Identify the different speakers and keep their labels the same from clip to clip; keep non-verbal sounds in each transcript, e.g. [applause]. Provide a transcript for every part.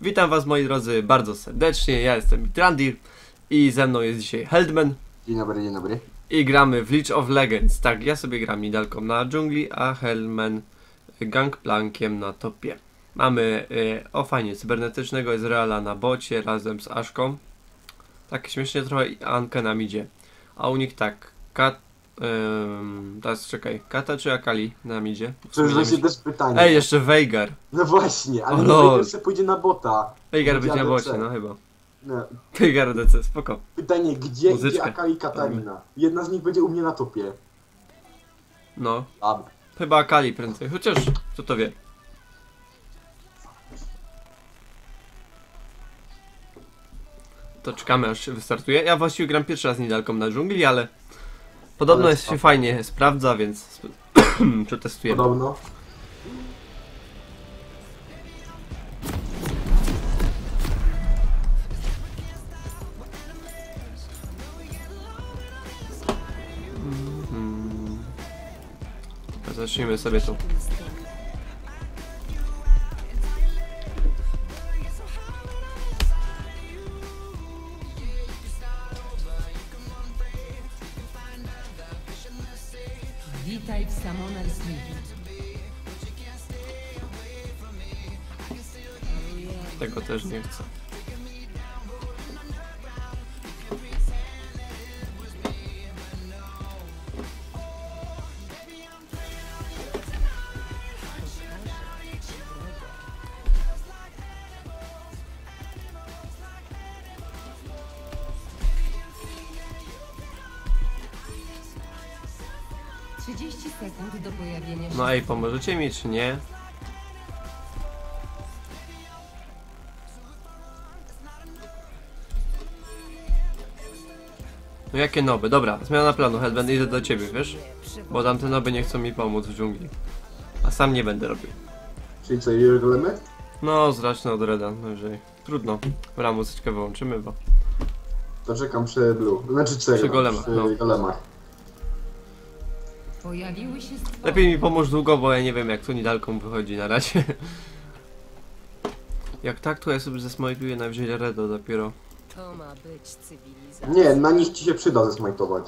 Speaker 1: Witam was moi drodzy bardzo serdecznie, ja jestem Mitrandir i ze mną jest dzisiaj Heldman
Speaker 2: Dzień dobry, dzień dobry.
Speaker 1: i gramy w League of Legends. Tak, ja sobie gram Nidalką na dżungli, a Heldman Gangplankiem na topie. Mamy y, o fajnie cybernetycznego Izraela na bocie razem z Aszką. Tak śmiesznie trochę Ankę nam idzie. A u nich tak, Kat... Ym, teraz czekaj, Kata czy Akali nam idzie?
Speaker 2: To
Speaker 1: nie
Speaker 2: właśnie też pytanie.
Speaker 1: Ej, jeszcze Veigar.
Speaker 2: No właśnie,
Speaker 1: O
Speaker 2: ale
Speaker 1: lol.
Speaker 2: no jeszcze pójdzie na bota.
Speaker 1: Veigar
Speaker 2: Będzie
Speaker 1: na
Speaker 2: ADC.
Speaker 1: bocie, no chyba.
Speaker 2: No.
Speaker 1: Veigar DC, spoko.
Speaker 2: Pytanie, gdzie idzie Akali i Katarina? Jedna z nich będzie u mnie na topie.
Speaker 1: No,
Speaker 2: Dobra.
Speaker 1: Chyba Kali prędzej, chociaż kto to wie. To czekamy aż się wystartuje. Ja właściwie gram pierwszy raz Nidalką na dżungli, ale podobno jest się fajnie sprawdza, więc przetestujemy. [clears throat]
Speaker 2: Podobno.
Speaker 1: To Zacznijmy sobie tu. Też nie chcę.
Speaker 3: Trzydzieści sekund do pojawienia się.
Speaker 1: No ej, pomożecie mi czy nie? No jakie noby? Dobra, zmiana planu, Headband, idę do ciebie, wiesz? Bo tamte noby nie chcą mi pomóc w dżungli. A sam nie będę robił.
Speaker 2: Czyli co, już golemy?
Speaker 1: No, zacznę od Reda, najwyżej. Trudno. Dobra, muzyczkę wyłączymy, bo...
Speaker 2: To czekam przy Blue. Znaczy czekam.
Speaker 1: Przy golemach,
Speaker 2: Przy
Speaker 1: no.
Speaker 2: golemach.
Speaker 3: Pojawiły się stwory.
Speaker 1: Lepiej mi pomóż długo, bo ja nie wiem jak tu Nidalką wychodzi na razie. [laughs] Jak tak, to ja sobie zesmajtuję najwyżej Redo dopiero.
Speaker 3: To ma być cywilizacja.
Speaker 2: Nie, na nich ci się przyda zesmajtować.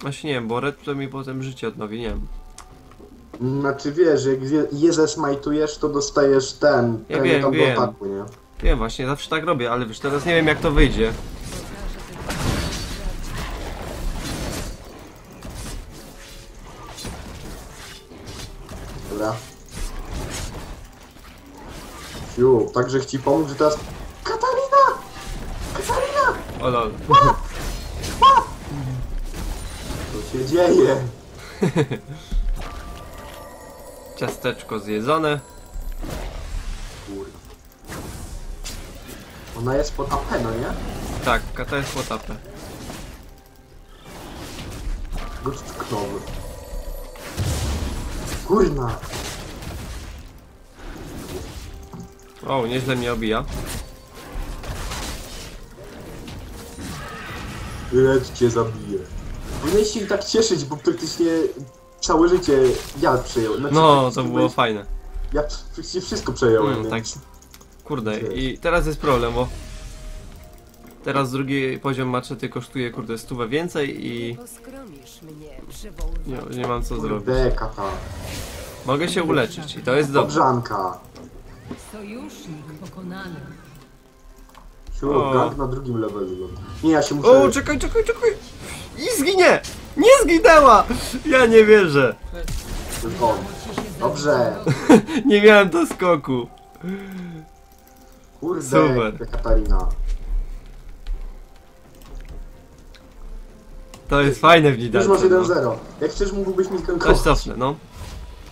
Speaker 1: Właśnie nie wiem, bo Red to mi potem życie odnowi, nie wiem.
Speaker 2: Znaczy wiesz, jak je- je zesmajtujesz, to dostajesz ten,
Speaker 1: Ja
Speaker 2: premię
Speaker 1: wiem,
Speaker 2: tam do
Speaker 1: wiem.
Speaker 2: ataku, nie?
Speaker 1: Wiem, właśnie, zawsze tak robię, ale wiesz, teraz nie wiem jak to wyjdzie.
Speaker 2: Dobra. Siu, także chcę ci pomóc, że teraz...
Speaker 1: O lol.
Speaker 2: Co się dzieje? [laughs]
Speaker 1: Ciasteczko zjedzone.
Speaker 2: Kurde. Ona jest pod AP, no nie?
Speaker 1: Tak, kata jest potapę.
Speaker 2: Goczknowy. Kurna!
Speaker 1: O, nieźle mnie obija.
Speaker 2: Red cię zabije. Powinieneś się tak cieszyć, bo praktycznie całe życie ja przejąłem. Znaczy,
Speaker 1: No, to
Speaker 2: praktycznie
Speaker 1: było
Speaker 2: byłeś-
Speaker 1: fajne.
Speaker 2: Ja praktycznie wszystko przejąłem,
Speaker 1: Mm, tak. Kurde, i teraz jest problem, bo... Teraz drugi poziom maczety kosztuje, kurde, stówę więcej i... Nie, nie mam co zrobić.
Speaker 2: Kurde, kata.
Speaker 1: Mogę się uleczyć i to jest dobrze.
Speaker 2: Dobrzanka.
Speaker 3: Sojusznik pokonany.
Speaker 2: Siu,
Speaker 1: O.
Speaker 2: gang na drugim levelu. Nie, ja się muszę...
Speaker 1: O, czekaj, czekaj, czekaj! I zginie! Nie zginęła! Ja nie wierzę.
Speaker 2: O, Dobrze. [laughs]
Speaker 1: Nie miałem do skoku.
Speaker 2: Kurde,
Speaker 1: Super.
Speaker 2: Katarina.
Speaker 1: To jest fajne w
Speaker 2: Już
Speaker 1: Nidalce.
Speaker 2: masz
Speaker 1: No.
Speaker 2: 1-0. Jak chcesz, mógłbyś mi
Speaker 1: Coś cofnę, no.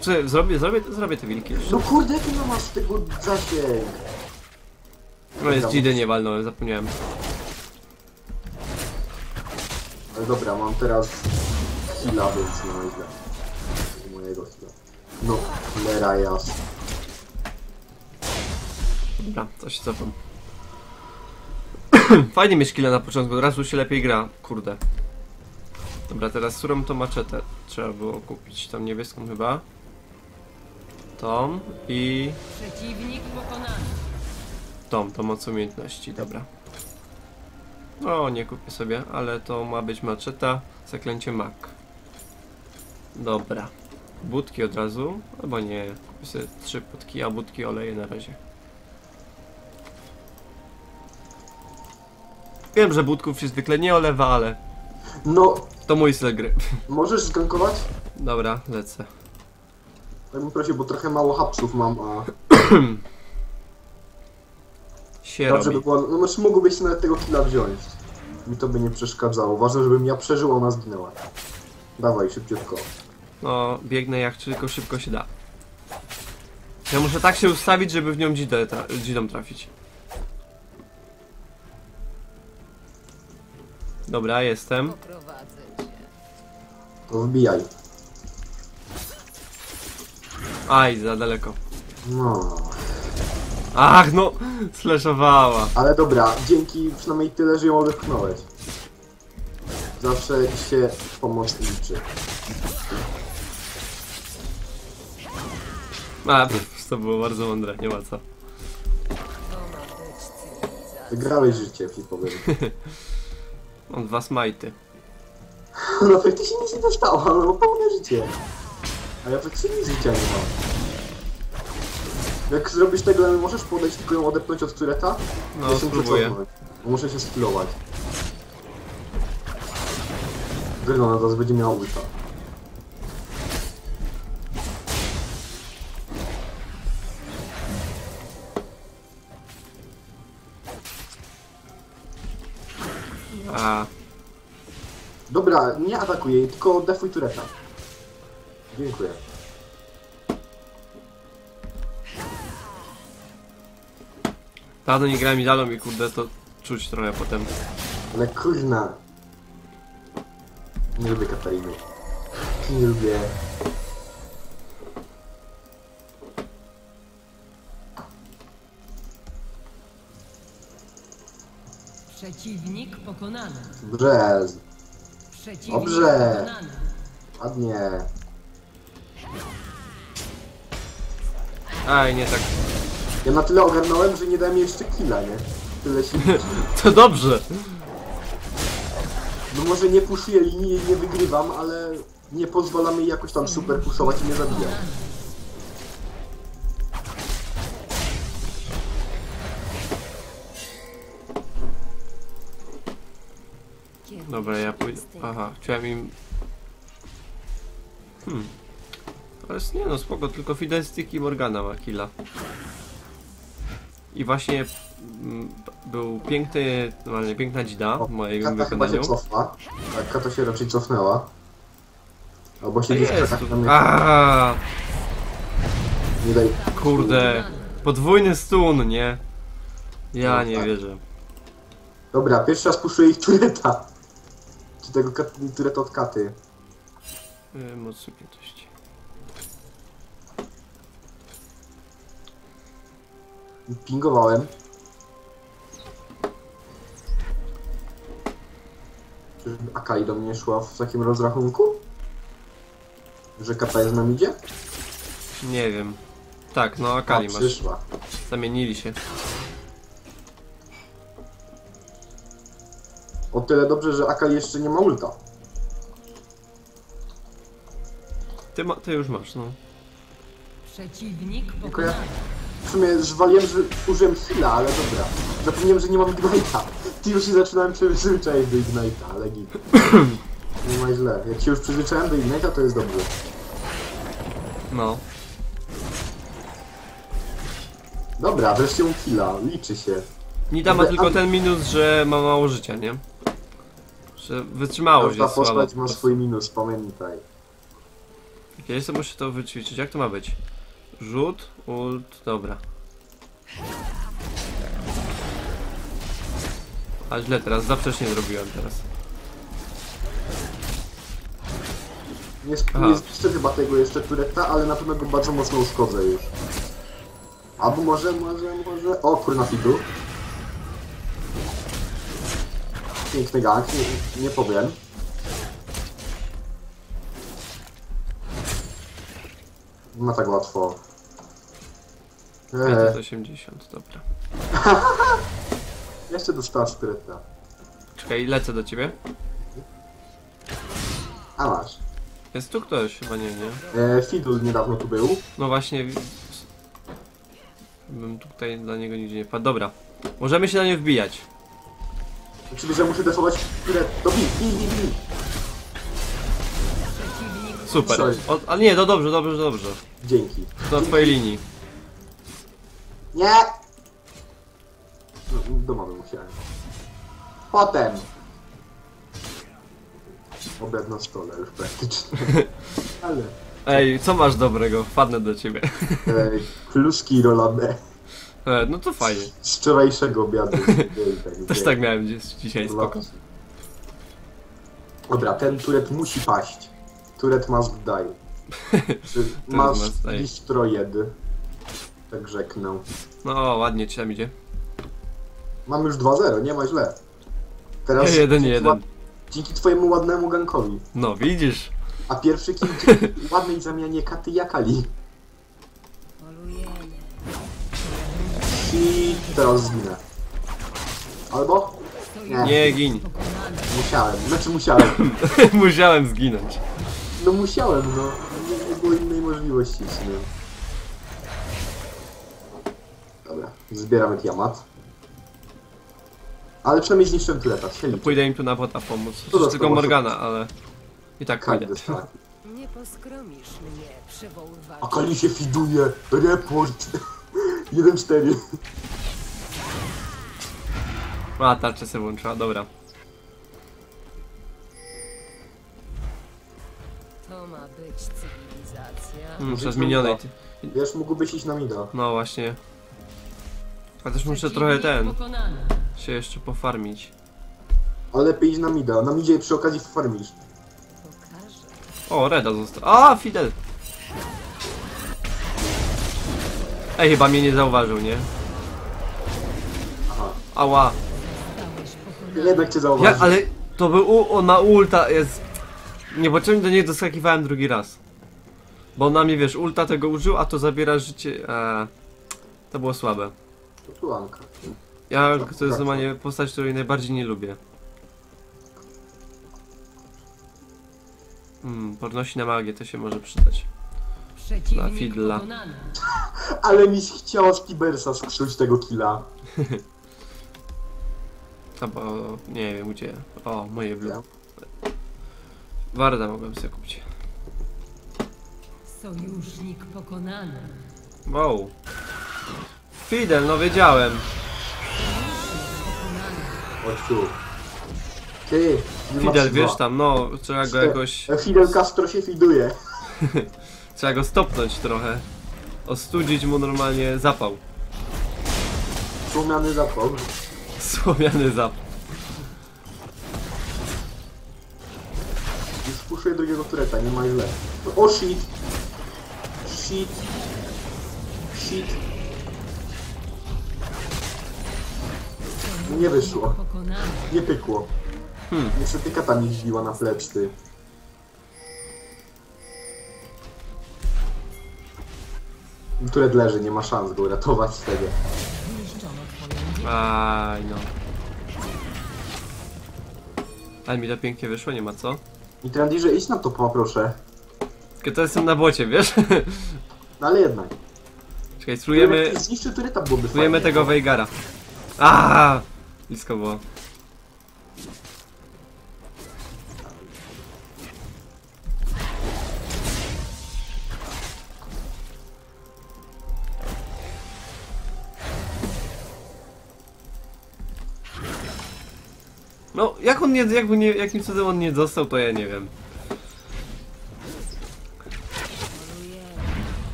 Speaker 1: Czy zrobię, zrobię, zrobię te wilki jeszcze.
Speaker 2: No kurde, jaki no masz tego zasięg?
Speaker 1: No jest Gidy nie walnąłem, zapomniałem.
Speaker 2: Ale dobra, mam teraz heala, więc nie ma źle. Mojego heala. No, cholera jasna.
Speaker 1: Dobra, to się cofam. Fajnie mieć killa na początku, od razu się lepiej gra. Kurde. Dobra, teraz którą to maczetę trzeba było kupić? Tą niebieską chyba. Tą i...
Speaker 3: Przeciwnik pokonany.
Speaker 1: Tą, tą moc umiejętności, dobra. No, nie kupię sobie, ale to ma być maczeta, zaklęcie mak. Dobra. Budki od razu, albo nie. Kupię sobie trzy budki, a budki oleję na razie. Wiem, że budków się zwykle nie olewa, ale
Speaker 2: No,
Speaker 1: to mój styl gry. [laughs]
Speaker 2: możesz zgankować?
Speaker 1: Dobra, lecę.
Speaker 2: Tak bym prosił, bo trochę mało hapsów mam, a [clears throat]
Speaker 1: Się
Speaker 2: dobrze
Speaker 1: robi.
Speaker 2: by było, no znaczy mógłbyś sobie nawet tego killa wziąć. Mi to by nie przeszkadzało. Ważne, żebym ja przeżył, a ona zginęła. Dawaj, szybciutko.
Speaker 1: No, biegnę jak tylko szybko się da. Ja muszę tak się ustawić, żeby w nią dzidę tra dzidą trafić. Dobra, jestem.
Speaker 2: To wbijaj.
Speaker 1: Aj, za daleko.
Speaker 2: No.
Speaker 1: Ach, no! Slashowała.
Speaker 2: Ale dobra, dzięki przynajmniej tyle, że ją odepchnąłeś. Zawsze się pomoc liczy.
Speaker 1: A, pff, to było bardzo mądre, nie ma co.
Speaker 2: Wygrałeś życie, ci powiem. [laughs]
Speaker 1: Mam dwa smajty.
Speaker 2: No faktycznie nic nie dostała, no bo pełne życie. A ja faktycznie nic życia nie mam. Jak zrobisz tego, możesz podejść tylko ją odepnąć od tureta?
Speaker 1: No,
Speaker 2: Ja się
Speaker 1: spróbuję.
Speaker 2: muszę się skillować. Gryno teraz będzie miała ulta.
Speaker 1: A,
Speaker 2: Dobra, nie atakuj jej, tylko defuj tureta. Dziękuję.
Speaker 1: Dawno nie grałem idalą i kurde, to czuć trochę potem.
Speaker 2: Ale kurna. Nie lubię Katariny. Nie lubię.
Speaker 3: Przeciwnik pokonany.
Speaker 2: Brzez.
Speaker 3: Przeciwnik
Speaker 2: Dobrze.
Speaker 3: pokonany.
Speaker 2: Ładnie.
Speaker 1: Aj, nie tak.
Speaker 2: Ja na tyle ogarnąłem, że nie dałem jeszcze killa, nie? Tyle się [laughs]
Speaker 1: To dobrze!
Speaker 2: No może nie puszuję linii i nie wygrywam, ale nie pozwalam jej jakoś tam super puszować i nie zabijać.
Speaker 1: Dobra, ja pójdę. Aha, chciałem im. Hmm. Ale jest- nie no, spoko, tylko Fiddlestick i Morgana ma killa. I właśnie mm, był piękny, normalnie piękna dzida w moim
Speaker 2: Kata chyba się
Speaker 1: wykonaniu.
Speaker 2: cofła. Tak, Kata się raczej cofnęła. Albo na mnie.
Speaker 1: Aaa,
Speaker 2: Nie daj.
Speaker 1: kurde. Podwójny stun, nie? Ja
Speaker 2: No
Speaker 1: nie
Speaker 2: tak.
Speaker 1: wierzę.
Speaker 2: Dobra, pierwszy raz puszuję ich tureta. Czy tego tureta od katy.
Speaker 1: Yy, moc
Speaker 2: Pingowałem. Czyżby Akai do mnie szła w takim rozrachunku? Że kata jest na midzie?
Speaker 1: Nie wiem. Tak, no Akali
Speaker 2: A,
Speaker 1: masz.
Speaker 2: przyszła.
Speaker 1: Zamienili się.
Speaker 2: O tyle dobrze, że Akali jeszcze nie ma ulta.
Speaker 1: Ty, ma, ty już masz, no.
Speaker 3: Przeciwnik
Speaker 2: Tylko ja
Speaker 3: pokonany.
Speaker 2: W sumie zwaliłem, że użyłem heala, ale dobra. Zapomniałem, że nie mam Ignite'a. Ty już się zaczynałem przyzwyczaić do Ignite'a, ale git. [clears throat] Nie ma źle. Jak się już przyzwyczaiłem do Ignite'a, to jest dobrze.
Speaker 1: No.
Speaker 2: Dobra, wreszcie mu killa, liczy się.
Speaker 1: Nida ma
Speaker 2: Ale-
Speaker 1: tylko
Speaker 2: a-
Speaker 1: ten minus, że ma mało życia, nie? Że wytrzymałość
Speaker 2: Każda
Speaker 1: jest słaba.
Speaker 2: postać
Speaker 1: po
Speaker 2: ma swój minus, pamiętaj.
Speaker 1: Kiedyś sobie muszę to wyćwiczyć. Jak to ma być? Rzut, ult, dobra. A źle teraz, za wcześnie zrobiłem teraz.
Speaker 2: Nie, sp-
Speaker 1: Aha.
Speaker 2: nie zniszczę chyba tego jeszcze tureta, ale na pewno go bardzo mocno uszkodzę już. Albo może, może, może... O, kurna fitu. Piękny gang, nie, nie powiem. Nie ma tak łatwo. Eee,
Speaker 1: 580, dobra. [laughs]
Speaker 2: jeszcze dostała sprytna.
Speaker 1: Czekaj, lecę do ciebie.
Speaker 2: A masz.
Speaker 1: Jest tu ktoś? Chyba nie, nie.
Speaker 2: E, Fidul niedawno tu był.
Speaker 1: No właśnie... Bym tutaj dla niego nigdzie nie padł. Dobra. Możemy się na nie wbijać.
Speaker 2: Czyli, że muszę defować które... To bij, bij, bij, bij.
Speaker 1: Super. O, ale nie, to dobrze, dobrze, dobrze.
Speaker 2: Dzięki.
Speaker 1: Na twojej linii.
Speaker 2: Nie! No, do mamy musiałem. Potem! Obiad na stole już praktycznie. [laughs] Ale...
Speaker 1: Ej, co masz dobrego? Wpadnę do ciebie.
Speaker 2: E, kluski rolane
Speaker 1: E, no to fajnie.
Speaker 2: z wczorajszego obiadu. [laughs]
Speaker 1: Też tak miałem dziś, dzisiaj, spoko.
Speaker 2: Dobra, ten turet musi paść. Turet must die. [laughs] Czy
Speaker 1: must
Speaker 2: must
Speaker 1: die.
Speaker 2: destroyed. Tak rzeknę.
Speaker 1: No, ładnie ci tam idzie.
Speaker 2: Mam już 2-0, nie ma źle. Teraz
Speaker 1: Jeden,
Speaker 2: dzięki
Speaker 1: jeden.
Speaker 2: Dzięki twojemu ładnemu gankowi.
Speaker 1: No, widzisz?
Speaker 2: A pierwszy dzięki [laughs] ładnej zamianie katy Jakali. I teraz zginę. Albo?
Speaker 3: Sojusznik
Speaker 1: Nie gin.
Speaker 2: Musiałem. Znaczy musiałem. [laughs]
Speaker 1: Musiałem zginąć.
Speaker 2: No musiałem, no. Nie, nie było innej możliwości w sumie. Dobra, zbieramy Tiamat. Ale przynajmniej zniszczyłem tureta, się liczy.
Speaker 1: Pójdę im tu na bota pomóc.
Speaker 2: To
Speaker 1: tylko
Speaker 2: może-
Speaker 1: Morgana, ale... I tak pójdę.
Speaker 2: Każdy stanie.
Speaker 3: Nie poskromisz mnie, przywoływacz.
Speaker 2: A Kali się fiduje. Report. [laughs] 1-4.
Speaker 1: A, tarczę sobie włączyła, dobra.
Speaker 3: To ma być cywilizacja.
Speaker 1: Mm, przez.
Speaker 2: Wiesz, mógłbyś iść na mida.
Speaker 1: No właśnie. A też muszę trochę ten...
Speaker 3: Pokonany.
Speaker 1: się jeszcze pofarmić.
Speaker 2: Ale lepiej iść na mida. Na midzie przy okazji farmisz.
Speaker 3: Pokażę.
Speaker 1: O, Reda został. A, Fidel! Ej, chyba mnie nie zauważył, nie?
Speaker 2: Aha.
Speaker 1: Ała.
Speaker 2: Jednak cię
Speaker 1: Ja,
Speaker 2: zauważył.
Speaker 1: ale to był u, on ma ulta, jest... Niepotrzebnie do niego doskakiwałem drugi raz. Bo on na mnie, wiesz, ulta tego użył, a to zabiera życie... Eee, to było słabe.
Speaker 2: To.
Speaker 1: Ja, to jest normalnie postać, której najbardziej nie lubię. Hmm, podnosi na magię, to się może przydać.
Speaker 3: Przeciwnik
Speaker 1: Fidla. [laughs]
Speaker 2: Ale mi się chciało z Tibersa skrzycz tego killa. [laughs]
Speaker 1: Albo, nie wiem gdzie. O, moje blue. Warda mogłem sobie kupić.
Speaker 3: Sojusznik pokonany.
Speaker 1: Wow. Fidel, no wiedziałem.
Speaker 2: Chodź tu. Ty, nie masz
Speaker 1: Fidel, wiesz tam, no, trzeba go jakoś,
Speaker 2: E, Fidel Castro się fiduje. [laughs]
Speaker 1: trzeba go stopnąć trochę. Ostudzić mu normalnie zapał.
Speaker 2: Słomiany zapał.
Speaker 1: Słomiany zapał.
Speaker 2: I spuszczuje drugiego tureta, nie ma źle. O shit. Shit. Shit. Nie wyszło. Nie pykło.
Speaker 1: Hmm.
Speaker 2: Niestety kata mi wbiła na plec, ty. Turet leży, nie ma szans go uratować z tego.
Speaker 3: Zniszczono twoją
Speaker 1: Aj, no. Ale mi to pięknie wyszło, nie ma co.
Speaker 2: I Trendirze, idź na to poproszę.
Speaker 1: Tylko to jestem na bocie, wiesz?
Speaker 2: No ale jednak.
Speaker 1: Czekaj, spróbujemy,
Speaker 2: Zniszczy tureta byłoby
Speaker 1: spróbujemy
Speaker 2: fajnie.
Speaker 1: tego Veigara. A, Blisko było. No, jak on nie, jakby nie, jakim cudem on nie dostał, to ja nie wiem.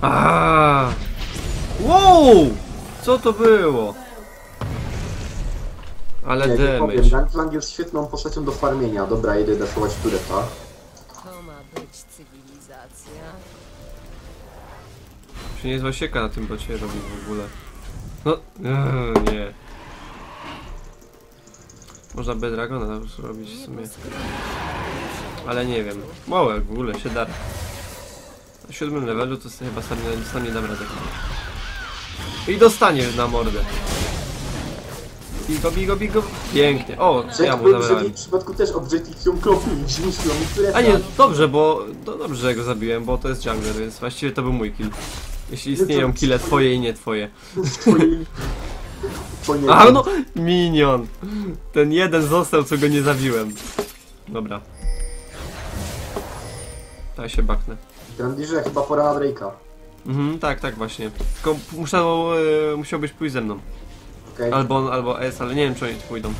Speaker 1: A, Wow! Co to było? Ale
Speaker 2: Nie, nie powiem,
Speaker 1: damage.
Speaker 2: Gangplank jest świetną postacią do farmienia. Dobra, jedę defować tureta.
Speaker 3: To ma być cywilizacja.
Speaker 1: Się niezła sieka na tym bocie robi w ogóle. No, eee, nie. Można by Dragona zrobić w sumie. Ale nie wiem. Jak w ogóle się da. Na siódmym levelu to sobie chyba sam nie, sam nie dam rady. I dostanie na mordę. Bigo, bigo, bigo. Pięknie. O, co ja mu
Speaker 2: Jakby w
Speaker 1: zabrałem.
Speaker 2: takim przypadku też Objective ją klopnij, zniszczył mi które
Speaker 1: A nie, dobrze, bo to dobrze, że go zabiłem, bo to jest jungler, więc właściwie to był mój kill. Jeśli istnieją kille twoje i nie twoje.
Speaker 2: twojej... twojej...
Speaker 1: A no, minion. Ten jeden został, co go nie zabiłem. Dobra. Tak się baknę.
Speaker 2: Grandirze, chyba pora na Drake'a.
Speaker 1: Mhm, tak, tak właśnie. Tylko musiał, e, musiałbyś pójść ze mną.
Speaker 2: Okej,
Speaker 1: Albo on, albo S, ale nie wiem czy oni tu pójdą.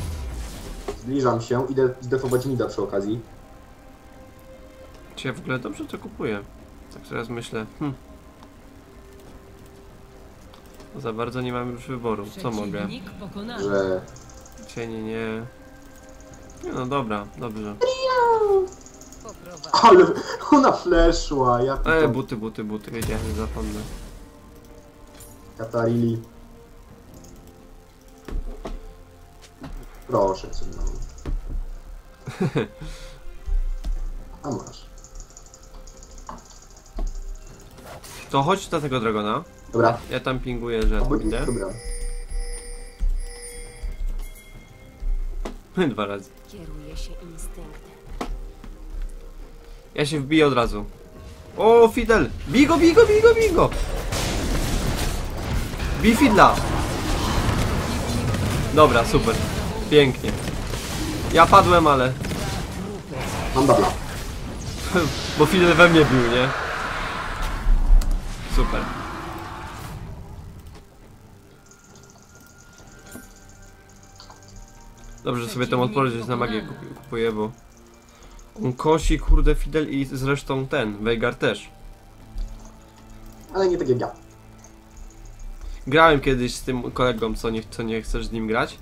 Speaker 2: zbliżam się, idę zdefować mida przy okazji.
Speaker 1: Czy ja w ogóle dobrze to kupuję? Tak teraz myślę. Hm. Za bardzo nie mam już wyboru. Co mogę?
Speaker 3: Przeciwnik pokonany.
Speaker 2: Że...
Speaker 1: Cienie nie. Nie no dobra, dobrze.
Speaker 3: Poprowadź.
Speaker 2: Ale ona fleszła, ja
Speaker 1: E, buty, buty, buty, wiedziałem, nie zapomnę.
Speaker 2: Katarili. Proszę cię, no. [laughs] A masz.
Speaker 1: To chodź do tego dragona.
Speaker 2: Dobra.
Speaker 1: Ja tam pinguję, że idę.
Speaker 2: Dobra. [laughs]
Speaker 1: Dwa razy.
Speaker 3: Kieruje się instynktem.
Speaker 1: Ja się wbiję od razu. O, Fidel! Bigo, bigo, bigo, bigo! Bij Fidla! Dobra, super. Pięknie. Ja padłem, ale...
Speaker 2: Mam dubla. [laughs]
Speaker 1: Bo Fidel we mnie bił, nie? Super. Dobrze że sobie tą odpowiedź na magię kup- kupuję, bo... On kosi, kurde, Fidel i zresztą ten, Veigar też.
Speaker 2: Ale nie tak jak ja.
Speaker 1: Grałem kiedyś z tym kolegą, co nie, co nie chcesz z nim grać.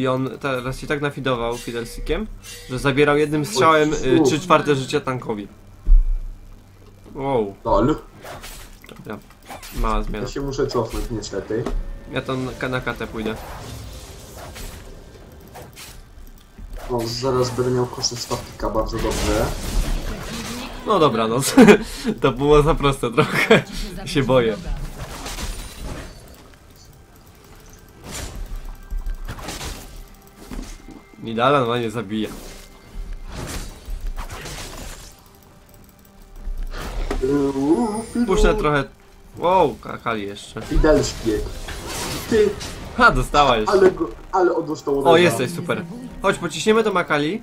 Speaker 1: I on teraz się tak nafidował Fidelsikiem, że zabierał jednym strzałem y, 3 czwarte życia tankowi. Wow,
Speaker 2: Lol.
Speaker 1: dobra. Mała zmiana.
Speaker 2: Ja się muszę cofnąć niestety.
Speaker 1: Ja to na, na katę pójdę.
Speaker 2: O, zaraz będę miał kosę stawika bardzo dobrze.
Speaker 1: No dobra, no [laughs] to było za proste trochę. się boję. Nidala no nie zabija. Puszczę trochę... Wow, kakali jeszcze.
Speaker 2: Fidel szpieg. Ty,
Speaker 1: Ha, dostała jeszcze.
Speaker 2: ale go, ale on dostał
Speaker 1: O, jesteś, super. Chodź, pociśniemy do Makali.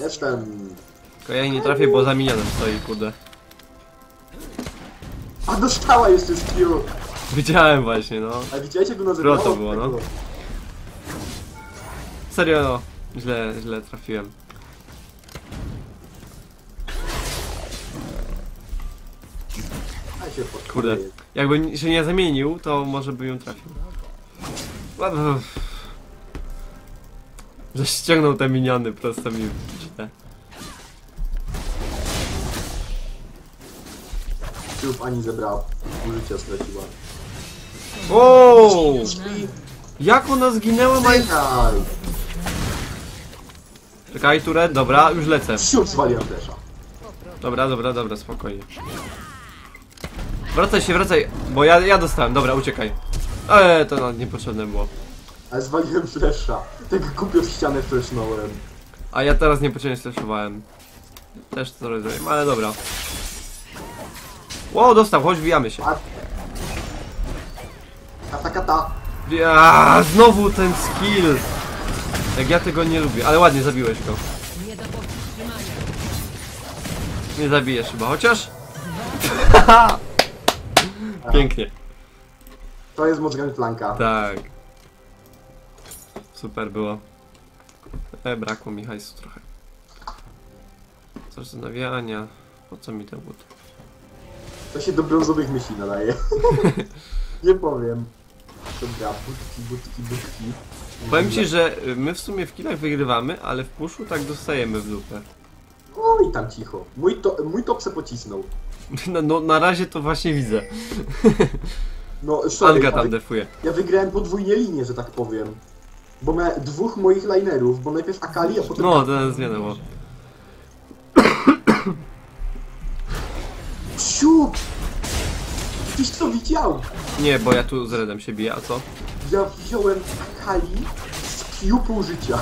Speaker 2: Jestem.
Speaker 1: Tylko ja jej nie trafię, bo za minionem stoi, kurde.
Speaker 2: A dostała jeszcze z Q.
Speaker 1: Widziałem właśnie, no.
Speaker 2: A widzieliście go na
Speaker 1: Bro, to było, no. Serio, no. Źle, źle trafiłem.
Speaker 2: A się pod-
Speaker 1: Kurde. Jakby się nie zamienił, to może bym ją trafił. Że ściągnął te miniony prosto mi źle.
Speaker 2: Ciup ani zebrała. Pół życia straciła.
Speaker 1: Wow! Jak ona zginęła, maj...
Speaker 2: Czekaj!
Speaker 1: Turet, dobra, już lecę.
Speaker 2: Ciup zwaliłem desza.
Speaker 1: Dobra, dobra, dobra, spokojnie. Wracaj się, wracaj, bo ja, ja dostałem, dobra, uciekaj. Eee, to nawet niepotrzebne było.
Speaker 2: Ale zwaliłem flesza. Tak głupio w ścianę flesznąłem.
Speaker 1: A ja teraz niepotrzebnie straszowałem. Też to rozumiem, ale dobra. Wow, dostał, chodź, wbijamy się.
Speaker 2: A... Kata kata.
Speaker 1: Ja, znowu ten skill! Jak ja tego nie lubię, ale ładnie zabiłeś go.
Speaker 3: Nie
Speaker 1: zabijesz chyba, chociaż... [laughs] [laughs] Pięknie.
Speaker 2: To jest moc gangplanka.
Speaker 1: Tak. Super było. E, brakło mi hajsu trochę. Coś do nawijania. Po co mi te buty?
Speaker 2: To się do brązowych myśli nadaje. [laughs] nie powiem. Dobra, budki, budki, budki.
Speaker 1: Powiem ci, że y, my w sumie w kilach wygrywamy, ale w puszu tak dostajemy w dupę.
Speaker 2: O i tam cicho. Mój, to, mój top se pocisnął.
Speaker 1: No, no na razie to właśnie widzę.
Speaker 2: No, sorry,
Speaker 1: Anga tam defuje.
Speaker 2: ja wygrałem podwójnie linię, że tak powiem. Bo miałem dwóch moich linerów, bo najpierw Akali, a potem...
Speaker 1: No, to zmiana było.
Speaker 2: Siup! Ty Ktoś to widział!
Speaker 1: Nie, bo ja tu z Redem się biję, a co?
Speaker 2: Ja wziąłem Kali z Q pół życia.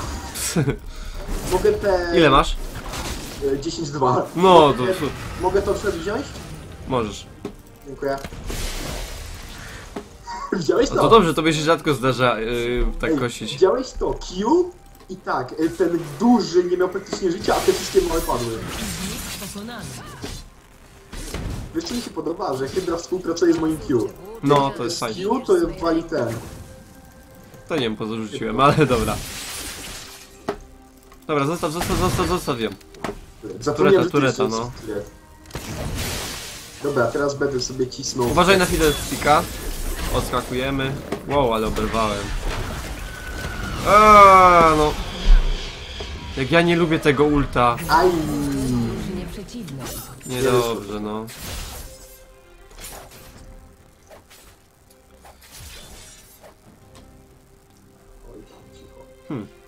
Speaker 2: [laughs] Mogę te...
Speaker 1: Ile masz?
Speaker 2: e, 10-2.
Speaker 1: No, to
Speaker 2: Mogę-
Speaker 1: to-
Speaker 2: Mogę to przed wziąć?
Speaker 1: możesz.
Speaker 2: Dziękuję. [laughs] Widziałeś to?
Speaker 1: No to dobrze, tobie się rzadko zdarza yy, tak
Speaker 2: Ej,
Speaker 1: kosić.
Speaker 2: Widziałeś to? Q i tak, e, ten duży nie miał praktycznie życia, a te wszystkie małe padły. Wiesz co mi się podoba, że Hydra współpracuje z moim Q.
Speaker 1: No, to jest
Speaker 2: Z
Speaker 1: fajnie.
Speaker 2: Q to wali ten.
Speaker 1: To nie wiem po co rzuciłem, ale dobra. Dobra, zostaw, zostaw, zostaw, zostaw ją.
Speaker 2: Zapomniałem, że to
Speaker 1: tureta,
Speaker 2: jest
Speaker 1: no.
Speaker 2: Dobra, teraz będę sobie cisnął.
Speaker 1: Uważaj na fiddlesticka. Odskakujemy. Wow, ale oberwałem. Aaaa, no. Jak ja nie lubię tego ulta.
Speaker 2: Aj!
Speaker 3: Drużynie przeciwnej.
Speaker 1: Niedobrze, no.
Speaker 2: Cicho.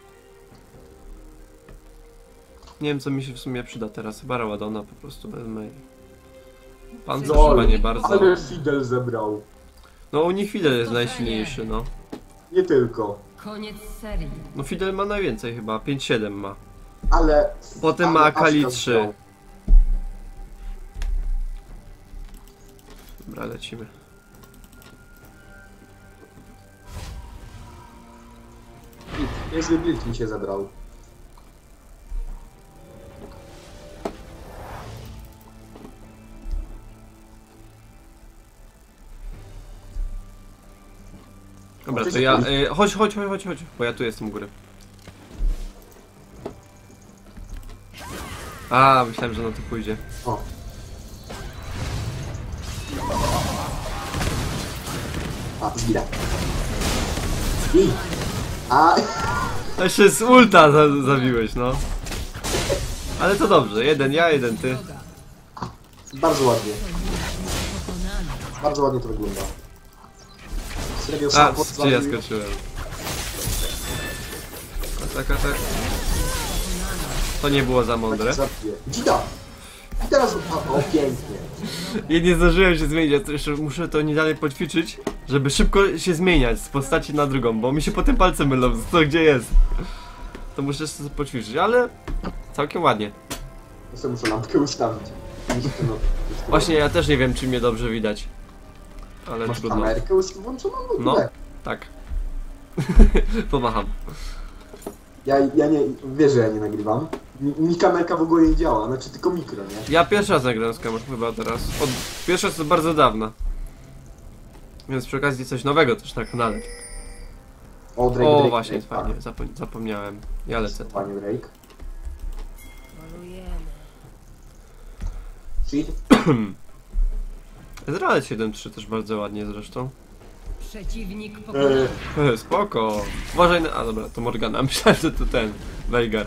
Speaker 1: Nie wiem co mi się w sumie przyda teraz. Chyba Rawadona po prostu bez mail. Pan
Speaker 2: Lol,
Speaker 1: chyba nie bardzo.
Speaker 2: Ale Fidel zebrał.
Speaker 1: No u nich Fidel jest najsilniejszy, no.
Speaker 2: Nie tylko.
Speaker 3: Koniec serii.
Speaker 1: No Fidel ma najwięcej chyba, 5-7 ma.
Speaker 2: Ale...
Speaker 1: Potem
Speaker 2: ale
Speaker 1: ma Akali
Speaker 2: Aska
Speaker 1: 3.
Speaker 2: zebrał.
Speaker 1: Dobra, lecimy.
Speaker 2: Niezły build mi się zebrał.
Speaker 1: Dobra, to ja. Y, chodź, chodź, chodź, chodź, chodź, bo ja tu jestem u góry. A, myślałem, że na to pójdzie.
Speaker 2: O. A, zginę. I. A,
Speaker 1: Jeszcze z ulta za, zabiłeś, no. Ale to dobrze, jeden ja, jeden ty.
Speaker 2: Bardzo ładnie. Bardzo ładnie to wygląda. Serio,
Speaker 1: A, czy ja skoczyłem. Tak, tak, tak. To nie było za mądre.
Speaker 2: Dzida! I teraz o, o pięknie.
Speaker 1: Ja nie zdążyłem się zmienić, ja to jeszcze muszę to nie dalej poćwiczyć, żeby szybko się zmieniać z postaci na drugą, bo mi się potem palce mylą, [laughs] co gdzie jest. To muszę jeszcze poćwiczyć, ale całkiem ładnie.
Speaker 2: Ja sobie muszę lampkę ustawić. No-
Speaker 1: Właśnie ja też nie wiem, czy mnie dobrze widać. Ale
Speaker 2: Masz
Speaker 1: trudno.
Speaker 2: kamerkę włączoną w ogóle?
Speaker 1: No. Tak. [laughs] Pomacham.
Speaker 2: Ja, ja nie, wiesz, że ja nie nagrywam. Mi, mi kamerka w ogóle nie działa, znaczy tylko mikro, nie?
Speaker 1: Ja pierwszy raz nagrałem z kamerą chyba teraz. Od, pierwszy raz to bardzo dawno. Więc przy okazji coś nowego też na kanale.
Speaker 2: O, Drake,
Speaker 1: O
Speaker 2: Drake,
Speaker 1: właśnie,
Speaker 2: Drake,
Speaker 1: fajnie, zapo- zapomniałem. Ja
Speaker 2: tak.
Speaker 1: lecę.
Speaker 2: Panie Drake.
Speaker 3: Polujemy.
Speaker 2: Shit.
Speaker 1: Ezreal 7-3 też bardzo ładnie zresztą.
Speaker 3: Przeciwnik pokonany.
Speaker 1: E, [laughs] Spoko. Uważaj na... A dobra, to Morgana. [laughs] Myślałem, że to ten. Veigar.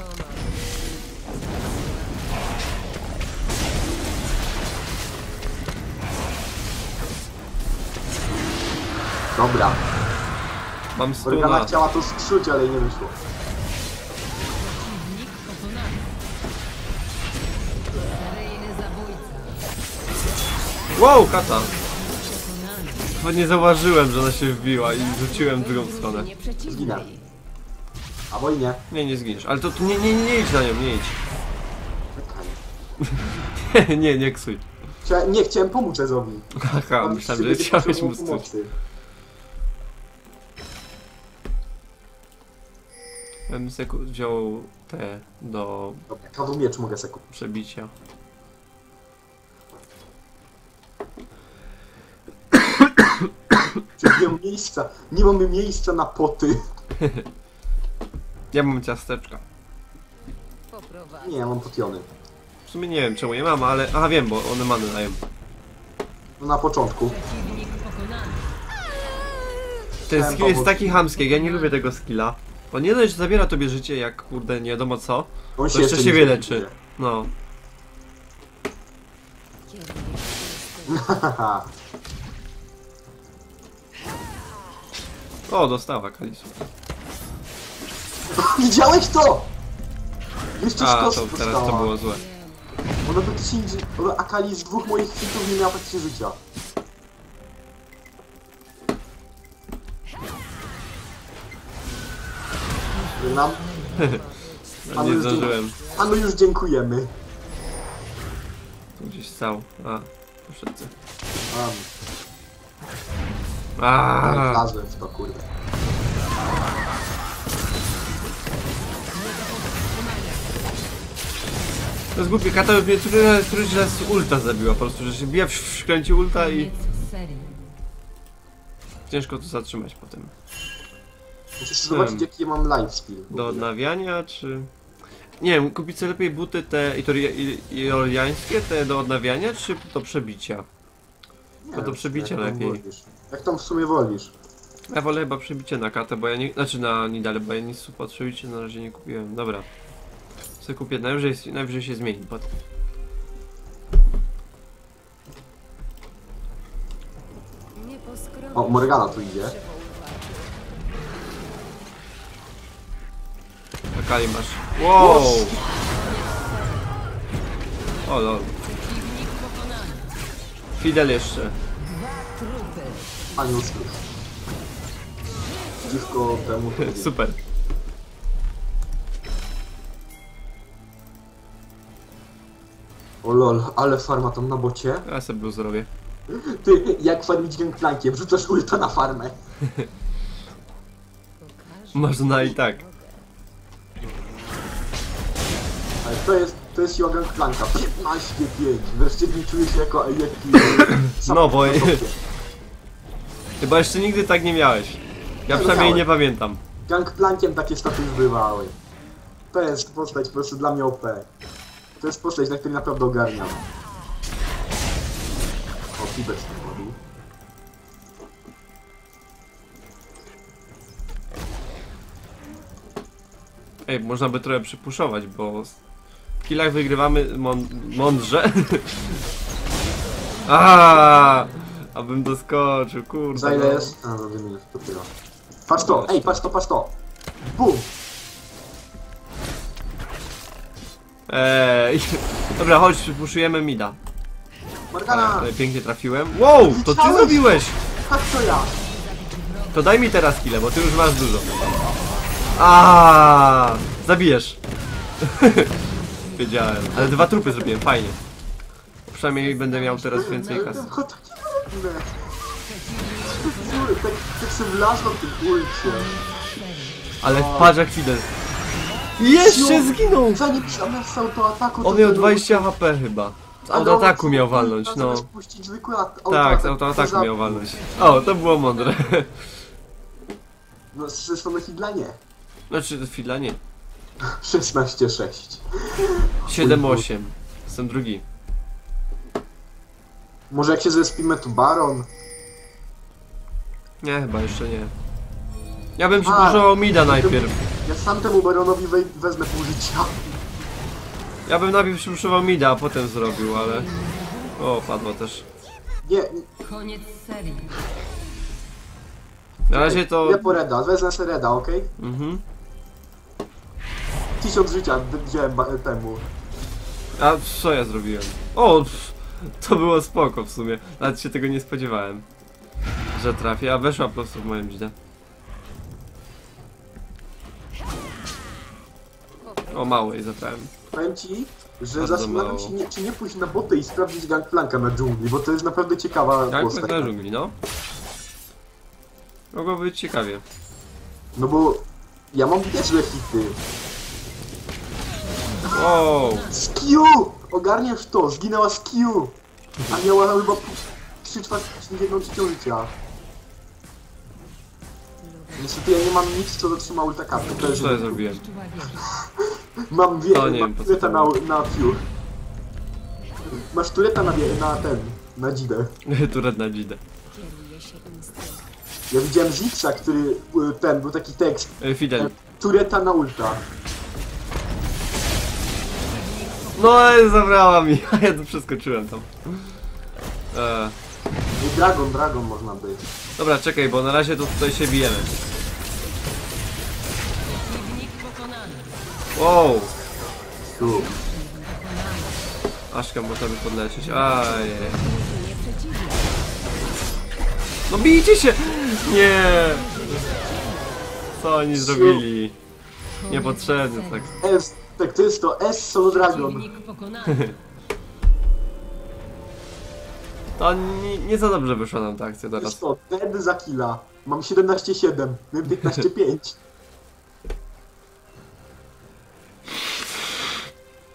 Speaker 2: Dobra.
Speaker 1: Mam
Speaker 2: Morgana
Speaker 1: stuna.
Speaker 2: chciała to strzuć, ale jej nie wyszło.
Speaker 3: Przeciwnik pokonany. Seryjny zabójca.
Speaker 1: Wow, kata.
Speaker 3: Pokonany.
Speaker 1: Chyba nie zauważyłem, że ona się wbiła i rzuciłem w drugą stronę.
Speaker 3: Przeciwnej.
Speaker 2: Zginę. Albo i nie.
Speaker 1: Nie, nie zginiesz. Ale to tu nie, nie, nie idź na nią, nie idź.
Speaker 2: Czekaj. [laughs]
Speaker 1: nie, nie ksuj.
Speaker 2: Chcia, nie, chciałem pomóc Ezowi.
Speaker 1: Haha, myślałem, że chciałeś mu stuć. Ja bym sobie wziął te do
Speaker 2: Dobra, kadł miecz mogę sobie kupić.
Speaker 1: przebicia. [coughs]
Speaker 2: Nie mam miejsca. Nie mamy miejsca na poty.
Speaker 1: Ja mam ciasteczka.
Speaker 2: Nie, ja mam potiony.
Speaker 1: W sumie nie wiem czemu je mam, ale... Aha, wiem, bo one many dają.
Speaker 2: No na początku.
Speaker 1: Ten skill jest taki hamski, ja nie lubię tego skilla. On nie dość, że zabiera tobie życie jak kurde nie wiadomo co,
Speaker 2: On
Speaker 1: to jeszcze siebie leczy. No. [laughs] O, dostała Kalisu. [laughs]
Speaker 2: Widziałeś to? Jeszcze
Speaker 1: A, to teraz to było złe.
Speaker 2: Ona praktycznie, ona Akali z dwóch moich hitów nie miała praktycznie życia. Nam,
Speaker 1: A [laughs] nie zdążyłem.
Speaker 2: panu już dziękujemy.
Speaker 1: Tu gdzieś stał. A, poszedł.
Speaker 2: Um,
Speaker 1: A,
Speaker 2: Wlazłem w to, kurde.
Speaker 1: To jest głupie, Kata mnie któryś raz z ulta zabiła po prostu, że się bija w szkręci ulta i ciężko to zatrzymać potem.
Speaker 2: Musisz zobaczyć, jaki ja mam life skill.
Speaker 1: Do odnawiania, czy... Nie wiem, kupić sobie lepiej buty te itori- ioriańskie, te do odnawiania, czy do przebicia?
Speaker 2: Nie
Speaker 1: to do przebicia
Speaker 2: jak tam
Speaker 1: lepiej.
Speaker 2: wolisz. Jak tam w sumie wolisz?
Speaker 1: Ja wolę chyba przebicie na katę, bo ja nie... Znaczy na Nidale, bo ja nic pod przebicie na razie nie kupiłem. Dobra. Sobie kupię, najwyżej, najwyżej się zmieni potem.
Speaker 3: Nie poskromisz.
Speaker 2: O, Morgana tu idzie.
Speaker 1: Akali masz. Wow! O lol. Fidel jeszcze.
Speaker 2: Anioł. Dziwko temu [laughs]
Speaker 1: Super.
Speaker 2: O lol, ale farma tam na bocie.
Speaker 1: Ja sobie był zrobię.
Speaker 2: Ty, jak farmić gangplankiem, wrzucasz ulta na farmę. [laughs]
Speaker 1: Można i tak.
Speaker 2: To jest, to jest siła gangplanka. 15-5. Wreszcie nie czuję się jako jaki... [clears throat]
Speaker 1: No, bo- Chyba jeszcze nigdy tak nie miałeś. Ja przynajmniej nie pamiętam.
Speaker 2: Gangplankiem takie staty bywały. To jest postać po prostu dla mnie OP. To jest postać, na której naprawdę ogarniam. O, Tibet tam robił.
Speaker 1: Ej, można by trochę przypuszować, bo killach wygrywamy mąd mądrze. [laughs] A, abym doskoczył, kurde.
Speaker 2: Za ile
Speaker 1: no.
Speaker 2: jest? A, za dwie minuty dopiero. Patrz to, ej, patrz to, patrz to! Bum!
Speaker 1: Ej, [laughs] dobra, chodź, przypuszujemy mida.
Speaker 2: Morgana!
Speaker 1: Ale pięknie trafiłem. Wow, to ty zrobiłeś!
Speaker 2: Tak to ja!
Speaker 1: To daj mi teraz killę, bo ty już masz dużo. A, zabijesz. [laughs] Wiedziałem, ale dwa trupy zrobiłem, fajnie. Przynajmniej będę miał teraz więcej kasy.
Speaker 2: Tak, tak sobie wlazło w tym ulcie.
Speaker 1: Ale patrz jak Fidel. Jeszcze zginął!
Speaker 2: Zanim z autoataku... to
Speaker 1: On miał
Speaker 2: ten-
Speaker 1: 20 HP chyba. Z autoataku miał walnąć, no. Tak, z
Speaker 2: autoatak,
Speaker 1: autoataku
Speaker 2: to
Speaker 1: miał walnąć. O, to było mądre.
Speaker 2: No, ze strony Hidla nie.
Speaker 1: Znaczy, chwila nie.
Speaker 2: 16-6.
Speaker 1: 7-8. Jestem drugi.
Speaker 2: Może jak się zespimy tu Baron?
Speaker 1: Nie, chyba jeszcze nie. Ja bym przypuszczał Mida najpierw.
Speaker 2: Ja sam temu Baronowi wej- wezmę pół życia.
Speaker 1: Ja bym najpierw przypuszczał Mida, a potem zrobił, ale... O, padło też.
Speaker 2: Nie,
Speaker 3: Koniec serii.
Speaker 1: Na razie to...
Speaker 2: Ja po Reda, wezmę sobie Reda, okej?
Speaker 1: Mhm.
Speaker 2: Tysiąc życia wziąłem temu.
Speaker 1: A co ja zrobiłem? O, pff, to było spoko w sumie. Nawet się tego nie spodziewałem. Że trafię, a weszła po prostu w moją dzidę. O, mało jej zabrałem.
Speaker 2: Powiem ci, że
Speaker 1: Bardzo
Speaker 2: zastanawiam
Speaker 1: mało.
Speaker 2: się, nie, czy nie pójść na botę i sprawdzić gangplanka na dżungli, bo to jest naprawdę ciekawa
Speaker 1: Jak
Speaker 2: postać.
Speaker 1: na dżungli, no? Mogło być ciekawie.
Speaker 2: No bo ja mam niezłe hity.
Speaker 1: Wow!
Speaker 2: Z Q! Ogarniasz to, zginęła z Q! A miała chyba 3 czwarte, 1 trzecią życia. Niestety ja nie mam nic, co zatrzyma ulta karty. To
Speaker 1: Co ja zrobiłem? [laughs]
Speaker 2: Mam wie,
Speaker 1: O, nie
Speaker 2: mam
Speaker 1: wiem, po co
Speaker 2: tureta na, na Q. Masz tureta na, wie- na ten, na dzidę. [laughs]
Speaker 1: Turet na dzidę.
Speaker 3: Kieruje się instynkt.
Speaker 2: Ja widziałem Zixa, który, y, ten, był taki tekst.
Speaker 1: E, Fidel.
Speaker 2: Tureta na ulta.
Speaker 1: No, zabrała mi. A [laughs] ja tu przeskoczyłem tam. E,
Speaker 2: I Dragon, Dragon można być.
Speaker 1: dobra, czekaj, bo na razie to tutaj się bijemy. Wow!
Speaker 2: Tu.
Speaker 1: Aszka można by podlecieć. Aj. No bijcie się! Nie! Co oni zrobili? [laughs] Niepotrzebny,
Speaker 3: Koniec
Speaker 1: tak.
Speaker 2: S, tak to jest to S Solo Dragon.
Speaker 1: To nie, nie za dobrze wyszła nam ta akcja teraz.
Speaker 2: jest to, Dead za killa. Mam 17,7, miałem 15,5.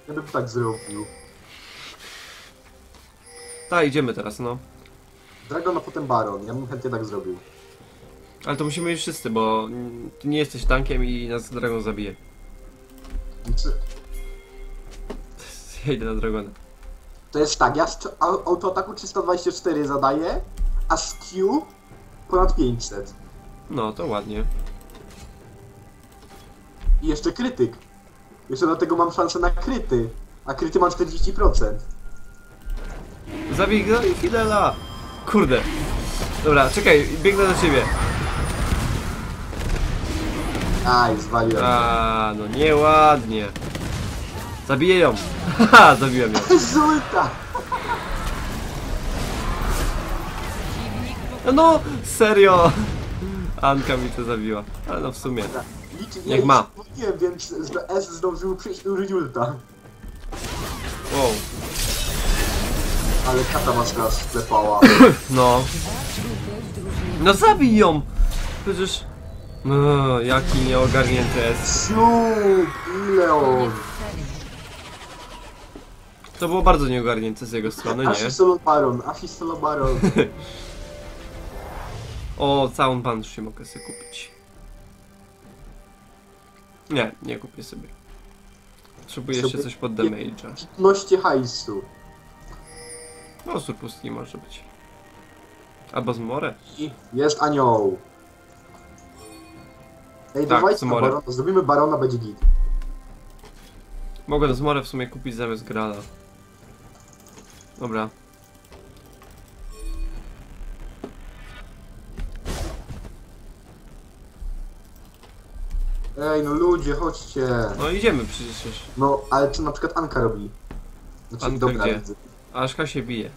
Speaker 2: Ja bym tak zrobił.
Speaker 1: Tak, idziemy teraz, no.
Speaker 2: Dragon, a potem Baron. Ja bym chętnie tak zrobił.
Speaker 1: Ale to musimy iść wszyscy, bo ty nie jesteś tankiem i nas Dragon zabije.
Speaker 2: Czy- [laughs]
Speaker 1: Ja idę na Dragona.
Speaker 2: To jest tak, ja z autoataku 324 zadaję, a z Q ponad 500.
Speaker 1: No, to ładnie.
Speaker 2: I jeszcze krytyk. Jeszcze dlatego mam szansę na kryty. A kryty mam 40%.
Speaker 1: Zabij go i Fidela! Kurde. Dobra, czekaj, biegnę do ciebie.
Speaker 2: Aj, zwaliłem.
Speaker 1: A, no nieładnie. Zabiję ją. [laughs] Haha, zabiłem ją. [laughs]
Speaker 2: Zulta!
Speaker 1: No, serio. Anka mi to zabiła. Ale no w sumie. Jak ma.
Speaker 2: Nie więc z- S zdążył przyjść do Julta.
Speaker 1: Wow.
Speaker 2: Ale kata maska sklepała. [coughs]
Speaker 1: No. No zabij ją! Przecież... No, jaki nieogarnięty jest.
Speaker 2: Siup! Ile on?
Speaker 1: To było bardzo nieogarnięte z jego strony, nie?
Speaker 2: Asi solo baron, Asi solo baron. [laughs]
Speaker 1: O, całą pan się mogę sobie kupić. Nie, nie kupię sobie. Potrzebuję jeszcze coś pod damage'a.
Speaker 2: Noście hajsu.
Speaker 1: No, surpustki może być. Albo z more.
Speaker 2: I jest anioł. Ej,
Speaker 1: Tak,
Speaker 2: dawajcie na barona, zrobimy barona, będzie git.
Speaker 1: Mogę z more w sumie kupić zamiast grala. Dobra.
Speaker 2: Ej, no ludzie, chodźcie.
Speaker 1: No idziemy przecież.
Speaker 2: No, ale co na przykład Anka robi? Znaczy,
Speaker 1: Anka
Speaker 2: dobra,
Speaker 1: gdzie? Aszka się bije.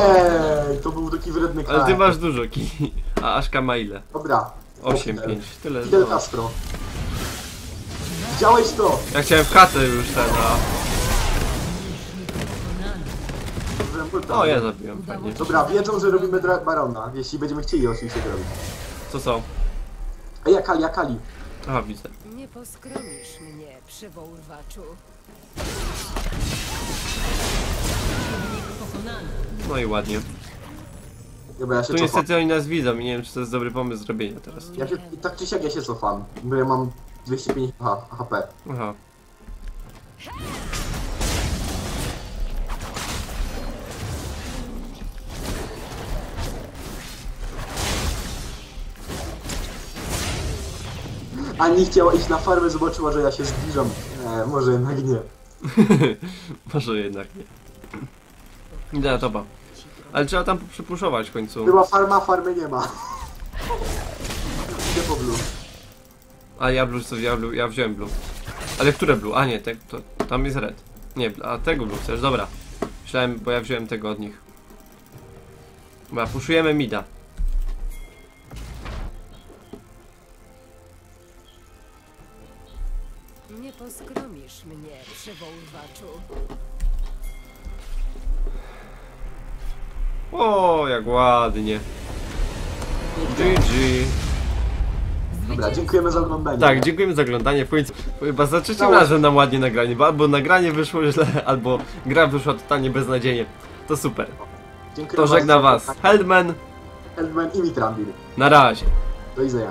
Speaker 2: Ej, to był taki wredny kraj.
Speaker 1: Ale ty masz dużo ki. A Aszka ma ile?
Speaker 2: Dobra.
Speaker 1: 8, 5. Tyle.
Speaker 2: Fidel
Speaker 1: No.
Speaker 2: Castro. Widziałeś to?
Speaker 1: Ja chciałem w katę już ten, a... O, ja zabiłem, fajnie.
Speaker 2: Dobra, wiedzą, że robimy dra- barona, jeśli będziemy chcieli oczywiście to robić.
Speaker 1: Co co?
Speaker 2: Ej, Akali, Akali.
Speaker 1: Aha, widzę.
Speaker 3: Nie poskromisz mnie, przywoływaczu. Pokonany.
Speaker 1: No i ładnie.
Speaker 2: Dobra, ja się
Speaker 1: Tu
Speaker 2: cofam.
Speaker 1: niestety oni nas widzą i nie wiem, czy to jest dobry pomysł zrobienia teraz.
Speaker 2: Ja się, i tak czy siak ja się cofam, bo ja mam 250 H- HP.
Speaker 1: Aha.
Speaker 2: Ani chciała iść na farmę, zobaczyła, że ja się zbliżam. E, może jednak nie. [laughs]
Speaker 1: Może jednak nie. [laughs] Idę na topa. Ale trzeba tam przypuszować w końcu.
Speaker 2: Była farma, farmy nie ma. Idę po blue.
Speaker 1: A ja blue, co ja, blue, ja wziąłem blue. Ale które blue? A nie, te, to, tam jest red. Nie, a tego blue chcesz, dobra. Myślałem, bo ja wziąłem tego od nich. Dobra, puszujemy mida.
Speaker 3: Nie poskromisz mnie, przywoływaczu.
Speaker 1: O, jak ładnie. GG.
Speaker 2: Dobra, dziękujemy za oglądanie.
Speaker 1: Tak, dziękujemy za oglądanie. W końcu chyba za trzecim
Speaker 2: Dało
Speaker 1: razem nam ładnie nagranie, bo albo nagranie wyszło źle, albo gra wyszła totalnie beznadziejnie. To super.
Speaker 2: Dziękuję
Speaker 1: To żegna was. Heldman,
Speaker 2: Heldman i Mitrambil.
Speaker 1: na razie.
Speaker 2: Do widzenia.